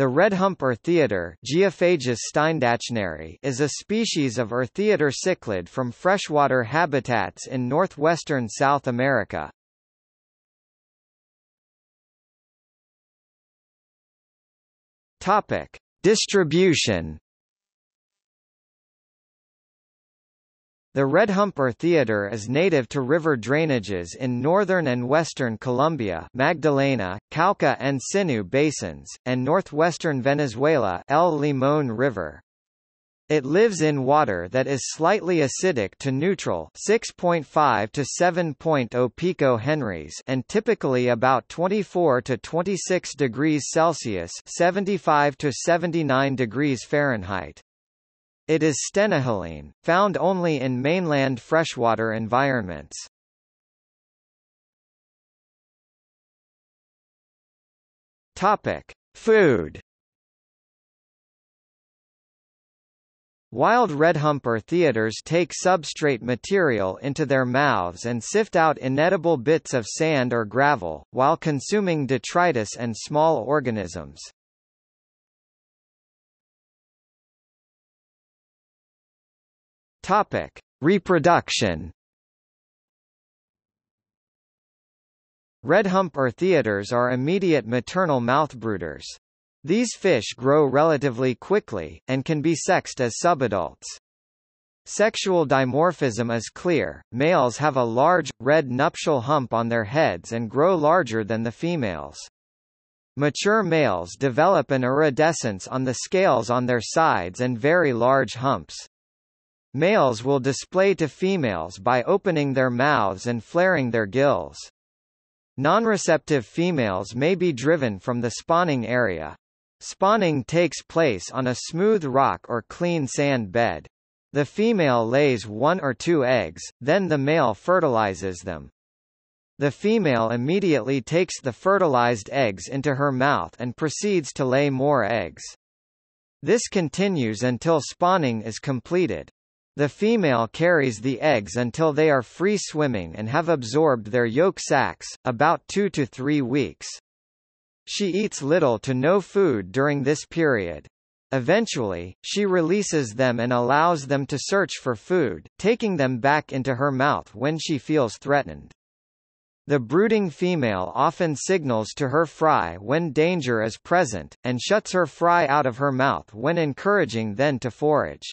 The Red redhump eartheater is a species of eartheater cichlid from freshwater habitats in northwestern South America. Topic: Distribution The redhump eartheater is native to river drainages in northern and western Colombia Magdalena, Cauca and Sinú basins, and northwestern Venezuela El Limón River. It lives in water that is slightly acidic to neutral 6.5 to 7.0 pico-henries and typically about 24 to 26 degrees Celsius 75 to 79 degrees Fahrenheit. It is stenohaline, found only in mainland freshwater environments. Topic: Food. Wild redhump eartheaters take substrate material into their mouths and sift out inedible bits of sand or gravel, while consuming detritus and small organisms. Topic: Reproduction. Redhump eartheaters are immediate maternal mouthbrooders. These fish grow relatively quickly, and can be sexed as subadults. Sexual dimorphism is clear, males have a large, red nuptial hump on their heads and grow larger than the females. Mature males develop an iridescence on the scales on their sides and very large humps. Males will display to females by opening their mouths and flaring their gills. Non-receptive females may be driven from the spawning area. Spawning takes place on a smooth rock or clean sand bed. The female lays one or two eggs, then the male fertilizes them. The female immediately takes the fertilized eggs into her mouth and proceeds to lay more eggs. This continues until spawning is completed. The female carries the eggs until they are free swimming and have absorbed their yolk sacs, about two to three weeks. She eats little to no food during this period. Eventually, she releases them and allows them to search for food, taking them back into her mouth when she feels threatened. The brooding female often signals to her fry when danger is present, and shuts her fry out of her mouth when encouraging them to forage.